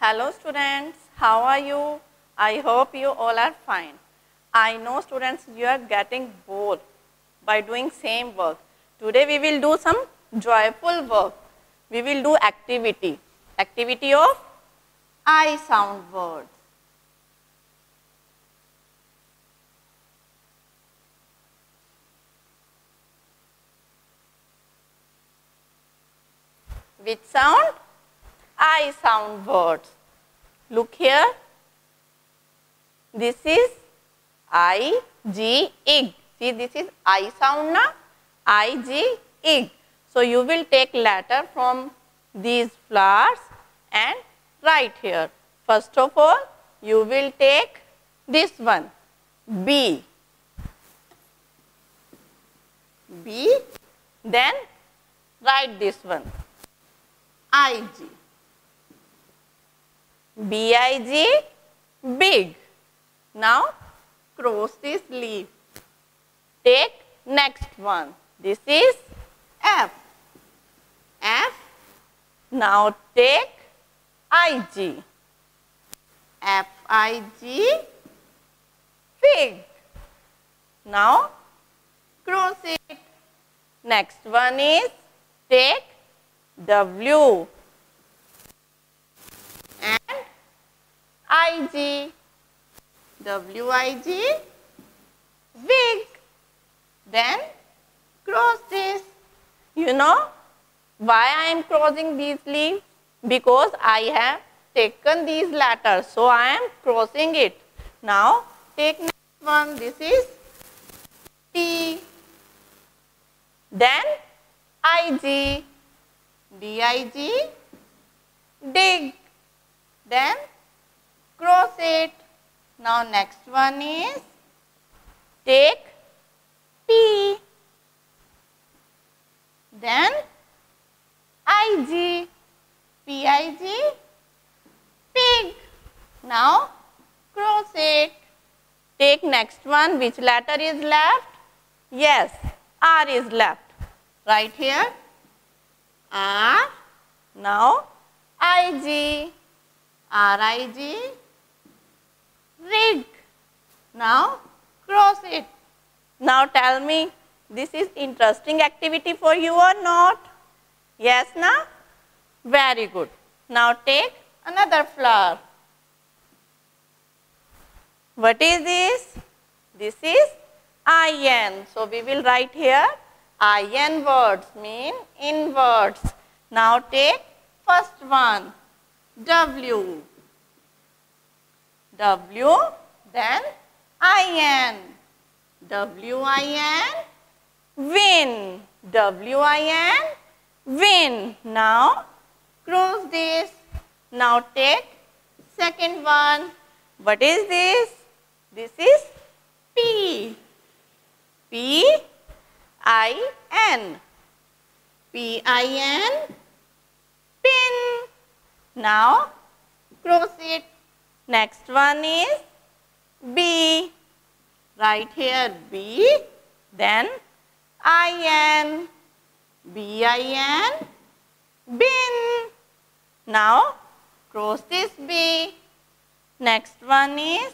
Hello students, how are you? I hope you all are fine. I know students you are getting bored by doing same work. Today we will do some joyful work. We will do activity. Activity of I sound words. Which sound? I sound words. Look here. This is I, G, ig. See this is I sound na? I, G, ig. So you will take letter from these flowers and write here. First of all, you will take this one, B. B, then write this one, IG. B-I-G, big. Now, cross this leaf. Take next one. This is F. F. Now take I-G. F-I-G, fig. Now, cross it. Next one is take W and IG. W-I-G, wig. Then cross this. You know why I am crossing these leaves? Because I have taken these letters. So I am crossing it. Now take next one. This is T. Then IG. D-I-G. Dig. Then cross it. Now next one is take P. Then IG. P-I-G. Pig. Now cross it. Take next one. Which letter is left? Yes, R is left. Right here. R. Now IG. R-I-G. Rig. Now cross it. Now tell me, this is interesting activity for you or not? Yes, na? Very good. Now take another flower. What is this? This is IN. So we will write here IN words mean inwards. Now take first one W. W then IN. W-I-N win. W-I-N win. Now cross this. Now take second one. What is this? This is P. P I N. P I N pin. Now cross it. Next one is B. Right here B. Then I N. B I N bin. Now cross this B. Next one is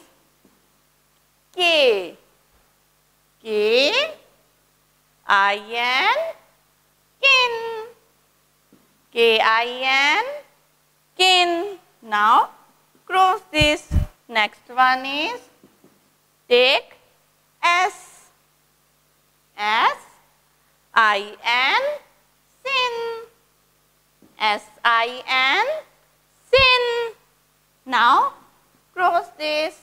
K. K I N kin. K I N kin. Now cross this. Next one is take S. S I N sin. S I N sin. Now cross this.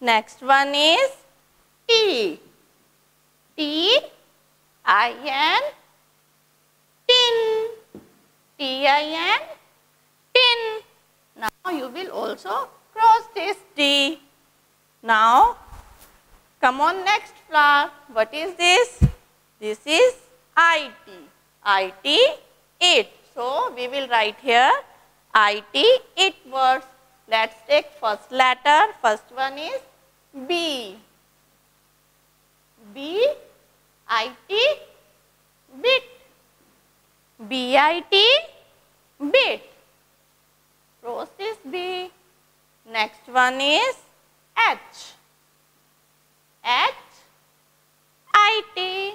Next one is T. T I N tin. T I N tin. You will also cross this T. Now come on next flower. What is this? This is IT. IT it. So we will write here IT it words. Let's take first letter. First one is B. B I T bit. B I T bit. Cross Next one is H. H I T.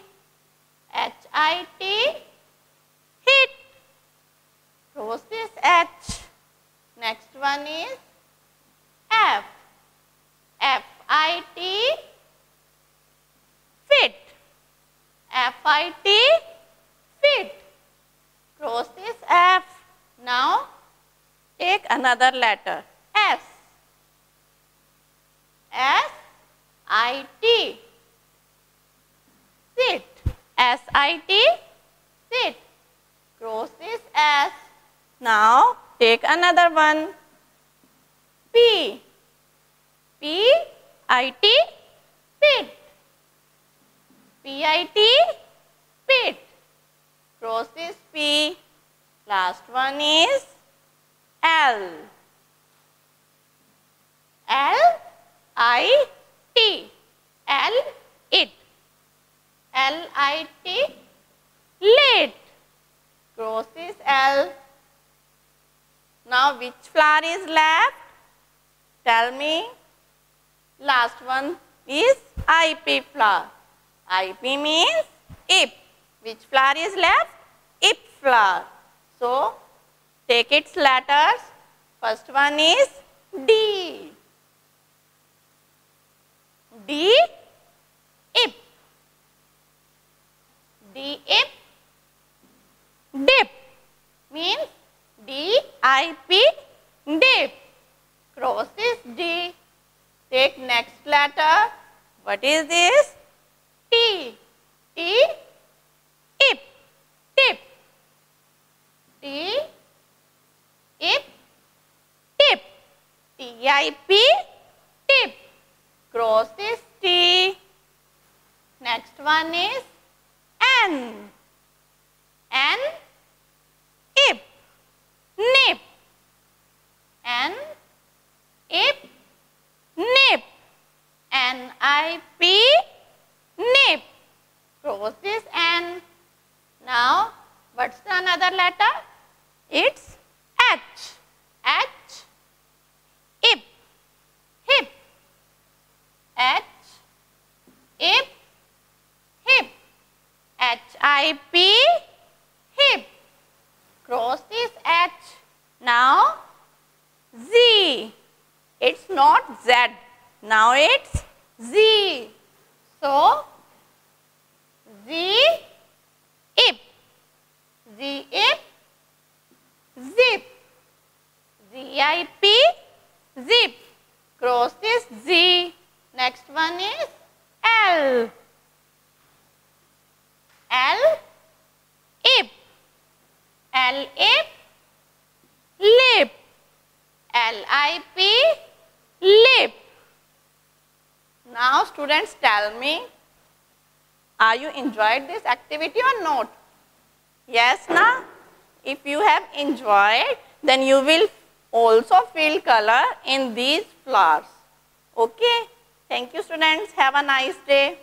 H I T. Hit. Cross this H. Next one is F. F I T. Fit. F I T. Fit. Cross this F. Now take another letter S. S I T. Sit. S I T. Sit. Cross this S. Now take another one. P. P I T. Pit. P I T. Pit. Cross this P. Last one is L. L I T. L it. L I T. Lit. Cross this L. Now which flower is left? Tell me. Last one is IP flower. IP means ip. Which flower is left? Ip flower. So, take its letters. First one is D. D, ip. D, ip. Dip means D, I, P, dip. Cross this D. Take next letter. What is this? T. T, ip, tip. T, ip, tip. T-I-P, tip. Cross this T. Next one is N. N, ip, nip. N, ip. N-I-P, nip. Cross this N. Now, what's the another letter? It's H. H, ip, hip. H, ip, hip. H-I-P, hip. Cross this H. Now, Z. It's not Z. Now it's Z. So, Z, ip. Z, ip, zip. Z-I-P, zip. Cross this Z. Next one is. L, ip. L, ip, lip. L-I-P, lip. Now students tell me, are you enjoyed this activity or not? Yes, na? If you have enjoyed, then you will also fill color in these flowers. Okay? Thank you students. Have a nice day.